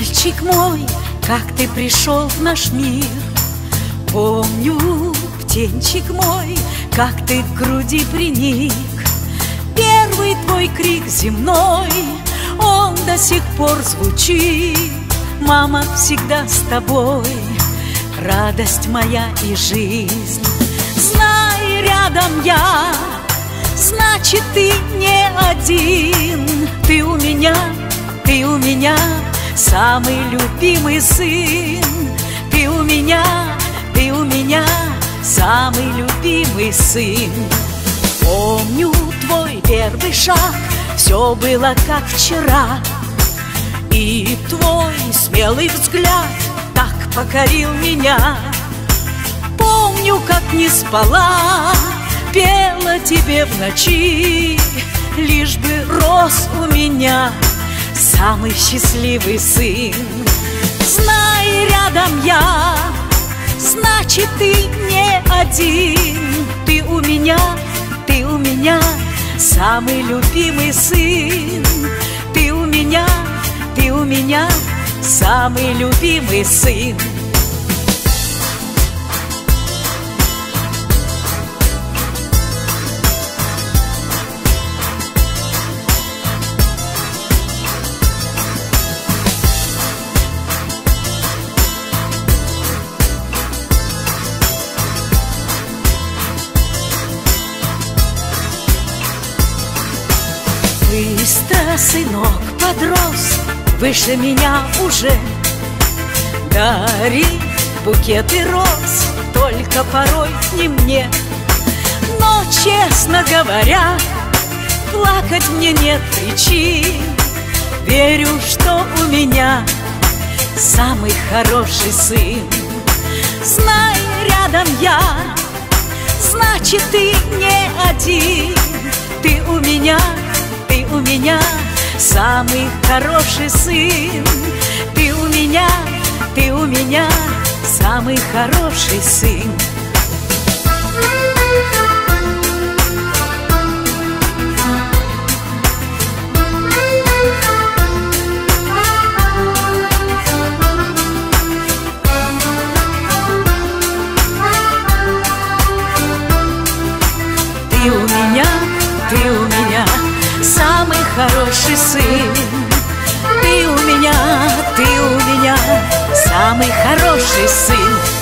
Мальчик мой, как ты пришел в наш мир? Помню, птенчик мой, как ты к груди приник. Первый твой крик земной, он до сих пор звучит. Мама всегда с тобой, радость моя и жизнь. Знай, рядом я, значит ты не один. Ты у меня, самый любимый сын. Ты у меня, ты у меня самый любимый сын. Помню твой первый шаг, все было как вчера. И твой смелый взгляд так покорил меня. Помню, как не спала, пела тебе в ночи Лишь бы рос у меня самый счастливый сын. Знай, рядом я, значит ты не один. Ты у меня, ты у меня самый любимый сын. Ты у меня, ты у меня самый любимый сын Быстро сынок подрос, выше меня уже. Дарит букеты роз, только порой не мне. Но, честно говоря, плакать мне нет причин. Верю, что у меня самый хороший сын. Знай, рядом я, значит ты не один. Ты у меня у меня самый хороший сын. Ты у меня, ты у меня самый хороший сын. Ты у меня, ты у меня хороший сын. Ты у меня, ты у меня самый хороший сын